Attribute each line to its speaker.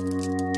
Speaker 1: Música